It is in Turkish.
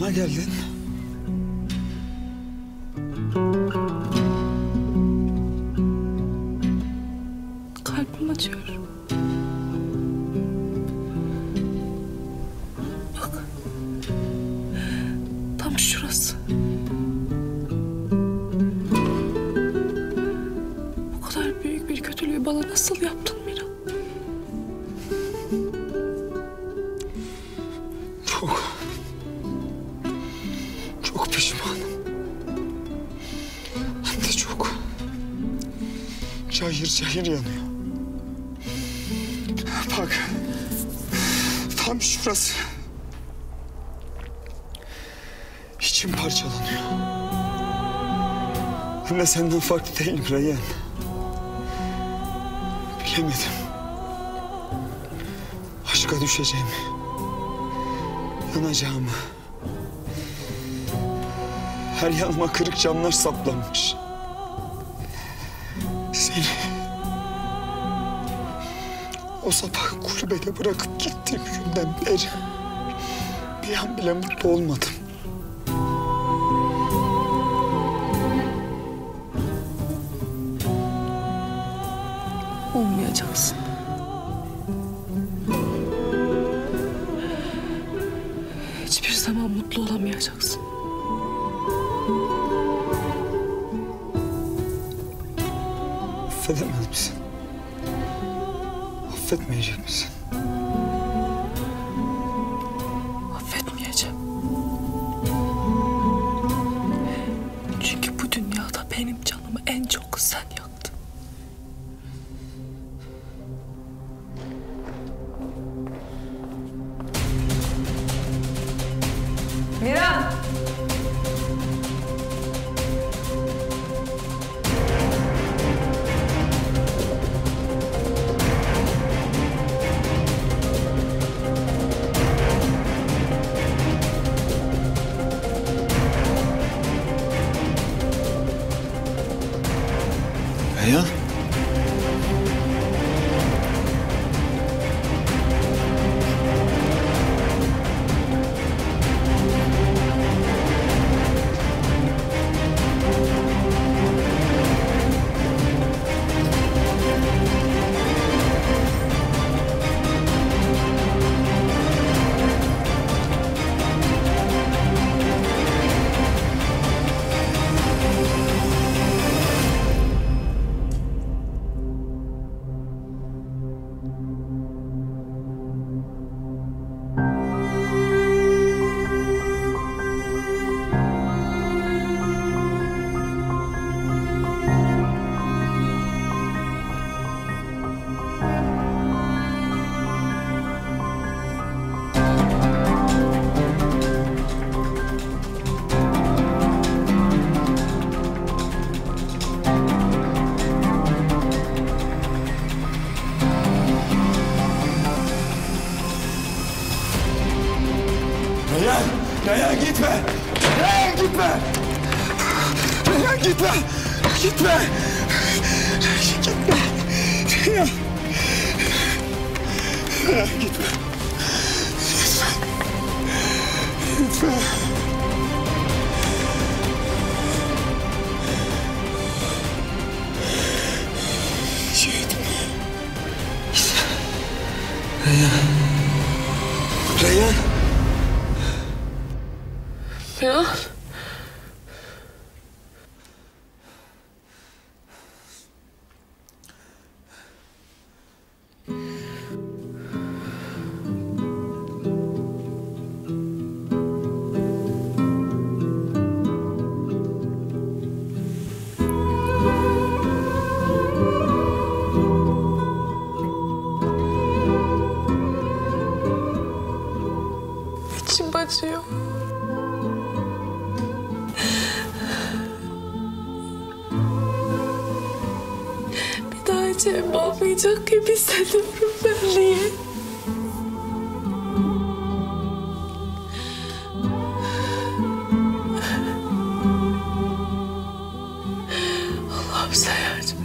Bana geldin. Kalbim acıyor. Bak. Tam şurası. Bu kadar büyük bir kötülüğü bana nasıl yaptın Miran? Cayır cayır yanıyor. Bak. Tam şurası. İçim parçalanıyor. De senden farklı değilim Reyhan. Bilemedim. Aşka düşeceğimi yanacağımı. Her yanıma kırık camlar saplanmış. Seni o sabah kulübede bırakıp gittiğim günden beri bir an bile mutlu olmadım. Olmayacaksın. Hiçbir zaman mutlu olamayacaksın. Affedemez misin? Affetmeyecek misin? Reyhan gitme! Reyhan gitme! Reyhan gitme! Gitme! Gitme! Reyhan! Reyhan gitme! Gitme! Gitme! Gitme! Reyhan! Reyhan! too. geleceğim olmayacak gibi hissediyorum ben niye? Allah'ım sen yardım